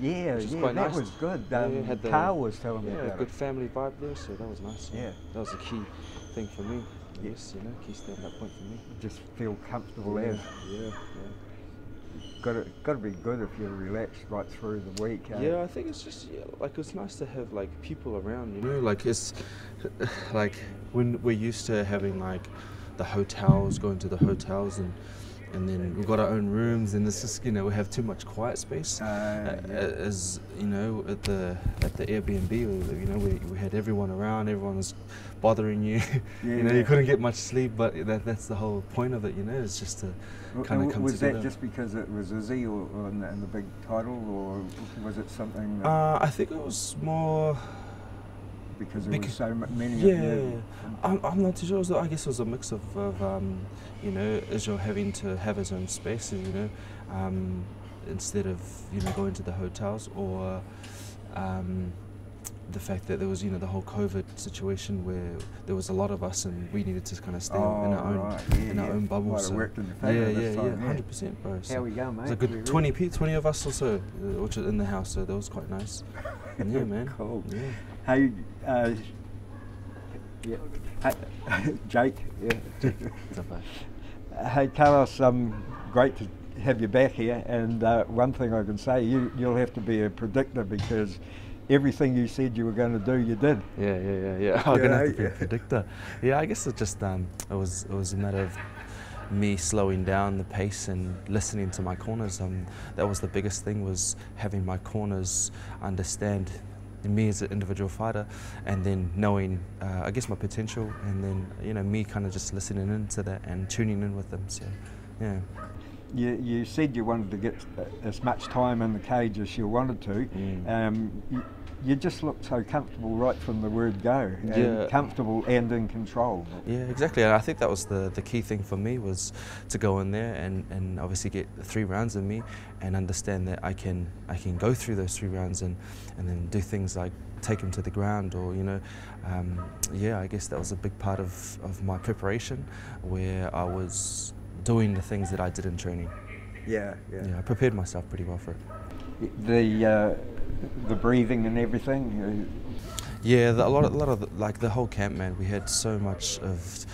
Yeah, which yeah, quite that nice. was good. Yeah, Um, had the- Carl was telling me Yeah, about good it. family vibe there, so that was nice. Yeah. that was a key thing for me. Yes, you know, key stand-up point for me. Just feel comfortable yeah, as. yeah, yeah. Got to, got to be good if you're relaxed right through the week. eh? Yeah, I think it's just yeah, like it's nice to have like people around, you know. Like it's like when we're used to having like the hotels, going to the hotels, and and then we've got our own rooms, and it's just you know we have too much quiet space. Uh, Uh, yeah. As you know, at the at the Airbnb, you know, we, we had everyone around, everyone was bothering you. you know, Yeah. you couldn't get much sleep, but that, that's the whole point of it. You know, it's just to kind of come was together. that just because it was Izzy or, or in, the, in the big title, or was it something uh, I think it was more. Because there becau- was so many Yeah, of you? I'm, I'm not too sure. Was- I guess it was a mix of, of um, you know, Israel having to have his own space, you know, um, instead of you know going to the hotels, or um, the fact that there was you know the whole COVID situation where there was a lot of us and we needed to kind of stay in our Oh, own right, yeah, in our yeah. own bubble. Might have so worked in your yeah, favour yeah, this yeah, time, yeah. hundred percent, bro. So How we go, it mate? was a good 20, pe- 20 of us or so, uh, which is in the house, so that was quite nice. Yeah, man. Cool. Yeah. Hey, uh, yeah. Hey, Jake. Yeah. Hey, Carlos. Um, great to have you back here. And uh, one thing I can say, you you'll have to be a predictor because everything you said you were going to do, you did. Yeah, yeah, yeah, yeah. I'm You gonna have to be a predictor. Yeah, I guess it just um, it was it was a matter of me slowing down the pace and listening to my corners. Um, that was the biggest thing was having my corners understand me as an individual fighter, and then knowing uh, I guess my potential, and then you know me kind of just listening into that and tuning in with them. So, yeah. You, you said you wanted to get as much time in the cage as you wanted to. Mm. Um, you, you just looked so comfortable right from the word go. and Yeah. Comfortable and in control. Yeah, exactly. And I think that was the, the key thing for me was to go in there and, and obviously get three rounds of me and understand that I can I can go through those three rounds and, and then do things like take him to the ground or you know um, yeah I guess that was a big part of, of my preparation where I was doing the things that I did in training. Yeah, Yeah, I prepared myself pretty well for it. The uh, the breathing and everything. Yeah, the, a lot of, a lot of the, like the whole camp, man. We had so much of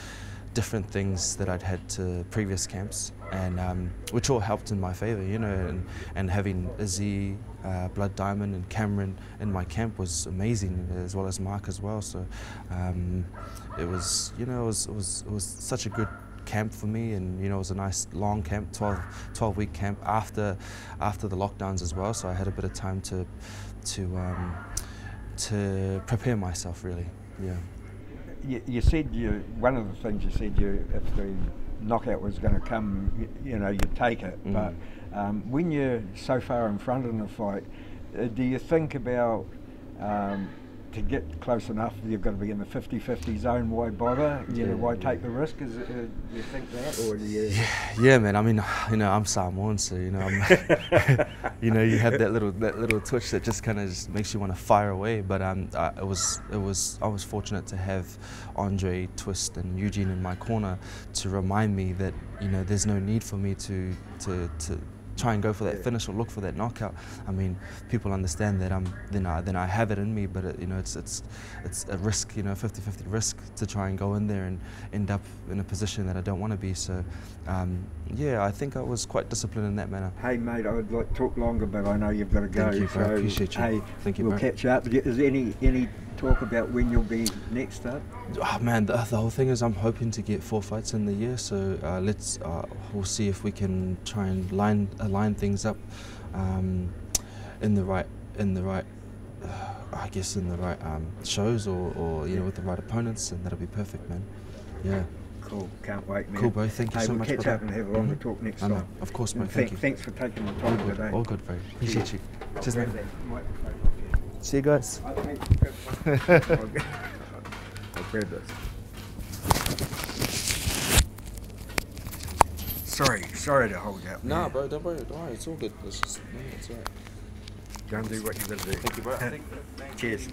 different things that I'd had to previous camps, and um, which all helped in my favour, you know. And, and having Izzy, uh, Blood Diamond, and Cameron in my camp was amazing, as well as Mark as well. So um, it was, you know, it was, it was it was such a good camp for me and you know it was a nice long camp 12, 12 week camp after after the lockdowns as well so I had a bit of time to to um, to prepare myself really yeah You, you said you one of the things you said you if the knockout was going to come, you, you know, you'd take it. Mm. But um, when you're so far in front in the fight, uh, do you think about um, to get close enough, you've got to be in the 50-50 zone. Why bother? You know, Yeah, why yeah. take the risk? Is it, uh, do you think that, or do you? yeah man I mean you know I'm Samoan so you know I'm, you know you have that little that little twitch that just kind of just makes you want to fire away but um I, it was it was I was fortunate to have Andre Twist and Eugene in my corner to remind me that you know there's no need for me to to to try and go for that finish or look for that knockout. I mean, people understand that I'm then I then I have it in me, but it, you know it's it's it's a risk, you know, 50-50 risk to try and go in there and end up in a position that I don't want to be. So, um, yeah, I think I was quite disciplined in that manner. Hey mate, I would like to talk longer, but I know you've got to go. Thank you, bro. So, Appreciate you. Hey, Thank you, we'll bro. catch up. Is there any any talk about when you'll be next up? Oh, man, the, the whole thing is I'm hoping to get four fights in the year, so uh, let's uh, we'll see if we can try and line align things up um, in the right in the right. Uh, I guess in the right um, shows or, or you know with the right opponents, and that'll be perfect, man. Yeah, Cool, can't wait, man. cool, bro. Thank you hey, so we'll much. catch brother. up and have a longer Mhm. talk next I know, time. of course, mate. Thank thank- you. Thanks for taking the All time good, today. all good, bro. Appreciate you. Cheers, grab man. that microphone off you. See you guys. I think I'll I'll grab this. Sorry, sorry to hold you up. Nah, bro, don't worry, don't worry. It's all good. It's just, no, it's alright. Go and do what you got to do. Thank you, bro. I think- Cheers.